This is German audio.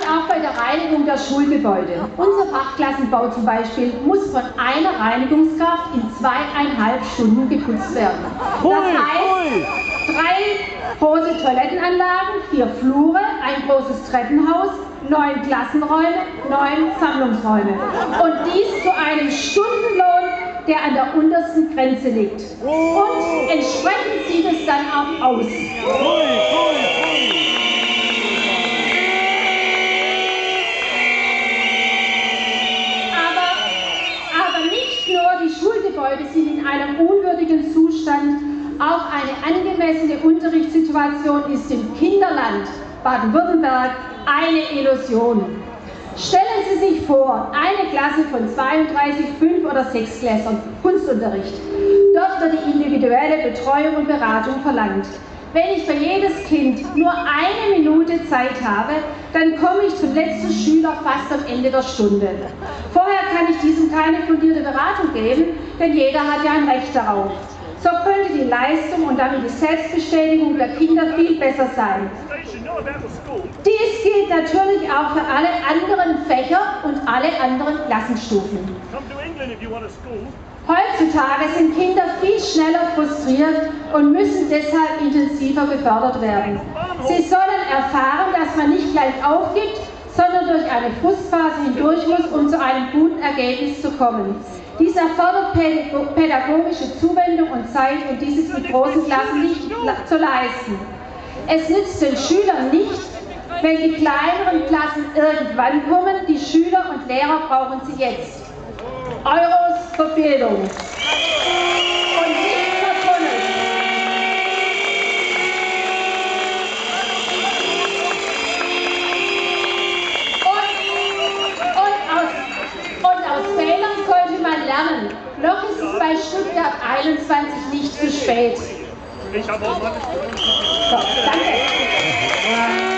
und auch bei der Reinigung der Schulgebäude. Unser Fachklassenbau zum Beispiel muss von einer Reinigungskraft in zweieinhalb Stunden geputzt werden. Das heißt, drei große Toilettenanlagen, vier Flure, ein großes Treppenhaus, neun Klassenräume, neun Sammlungsräume. Und dies zu einem Stundenlohn, der an der untersten Grenze liegt. Und entsprechend sieht es dann auch aus. Schulgebäude sind in einem unwürdigen Zustand, auch eine angemessene Unterrichtssituation ist im Kinderland Baden-Württemberg eine Illusion. Stellen Sie sich vor, eine Klasse von 32, 5 oder 6 Klässern, Kunstunterricht. Dort wird die individuelle Betreuung und Beratung verlangt. Wenn ich für jedes Kind nur eine Minute Zeit habe, dann komme ich zum letzten Schüler fast am Ende der Stunde. Vorher kann ich diesem keine fundierte Beratung geben, denn jeder hat ja ein Recht darauf. So könnte die Leistung und damit die Selbstbestätigung der Kinder viel besser sein. Dies gilt natürlich auch für alle anderen Fächer und alle anderen Klassenstufen. Heutzutage sind Kinder viel schneller frustriert und müssen deshalb intensiver gefördert werden. Sie sollen erfahren, dass man nicht gleich aufgibt, sondern durch eine Frustphase hindurch muss, um zu einem guten Ergebnis zu kommen. Dies erfordert pädagogische Zuwendung und Zeit und dieses mit großen Klassen nicht zu leisten. Es nützt den Schülern nicht, wenn die kleineren Klassen irgendwann kommen, die Schüler und Lehrer brauchen sie jetzt. Euros für Bildung. Und nicht vertunnelt. Und, und, aus, und aus Fehlern sollte man lernen. Noch ist es bei Stuttgart 21 nicht zu spät. Ich habe auch mal So, danke.